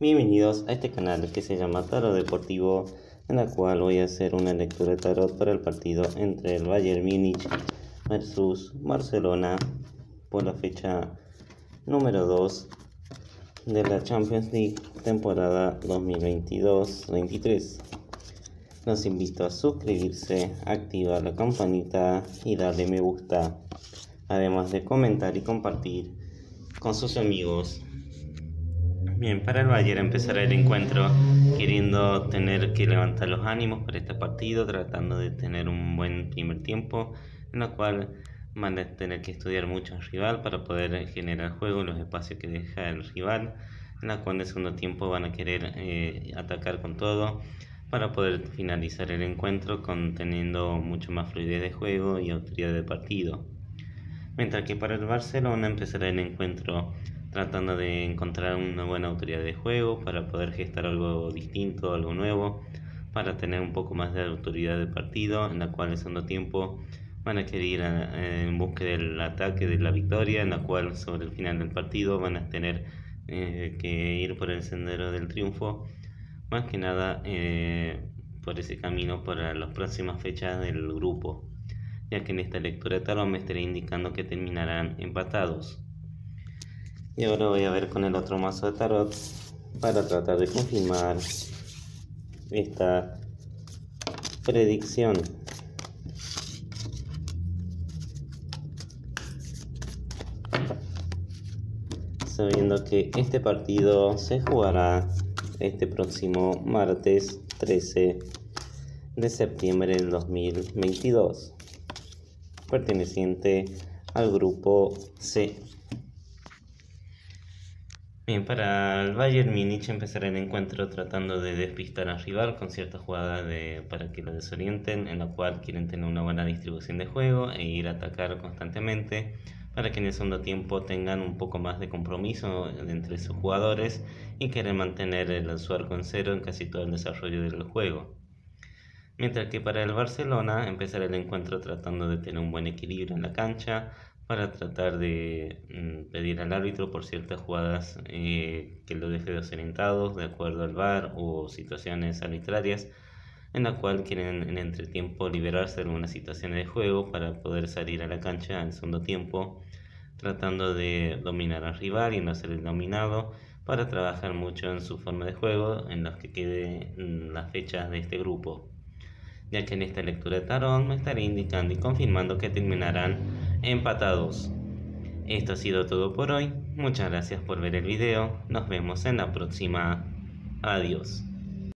Bienvenidos a este canal que se llama Tarot Deportivo, en la cual voy a hacer una lectura de tarot para el partido entre el Bayern Múnich versus Barcelona por la fecha número 2 de la Champions League temporada 2022-23. Los invito a suscribirse, activar la campanita y darle me gusta, además de comentar y compartir con sus amigos Bien, para el Bayern empezará el encuentro queriendo tener que levantar los ánimos para este partido, tratando de tener un buen primer tiempo, en el cual van a tener que estudiar mucho al rival para poder generar juego los espacios que deja el rival, en la cual en el segundo tiempo van a querer eh, atacar con todo para poder finalizar el encuentro con teniendo mucho más fluidez de juego y autoridad de partido. Mientras que para el Barcelona empezará el encuentro tratando de encontrar una buena autoridad de juego para poder gestar algo distinto, algo nuevo, para tener un poco más de autoridad de partido, en la cual el segundo tiempo van a querer ir en busca del ataque de la victoria, en la cual sobre el final del partido van a tener eh, que ir por el sendero del triunfo, más que nada eh, por ese camino para las próximas fechas del grupo, ya que en esta lectura tarot me estaré indicando que terminarán empatados. Y ahora voy a ver con el otro mazo de tarot para tratar de confirmar esta predicción. Sabiendo que este partido se jugará este próximo martes 13 de septiembre del 2022, perteneciente al grupo C. Bien, para el Bayern Múnich empezará el encuentro tratando de despistar al rival con ciertas jugadas de, para que lo desorienten, en la cual quieren tener una buena distribución de juego e ir a atacar constantemente para que en el segundo tiempo tengan un poco más de compromiso entre sus jugadores y quieren mantener el, su arco en cero en casi todo el desarrollo del juego. Mientras que para el Barcelona empezará el encuentro tratando de tener un buen equilibrio en la cancha, para tratar de mm, pedir al árbitro por ciertas jugadas eh, que lo deje desorientado de acuerdo al VAR o situaciones arbitrarias en la cual quieren en entretiempo liberarse de algunas situaciones de juego para poder salir a la cancha en segundo tiempo tratando de dominar al rival y no ser el dominado para trabajar mucho en su forma de juego en los que quede mm, las fechas de este grupo. Ya que en esta lectura de tarot me estaré indicando y confirmando que terminarán empatados. Esto ha sido todo por hoy. Muchas gracias por ver el video. Nos vemos en la próxima. Adiós.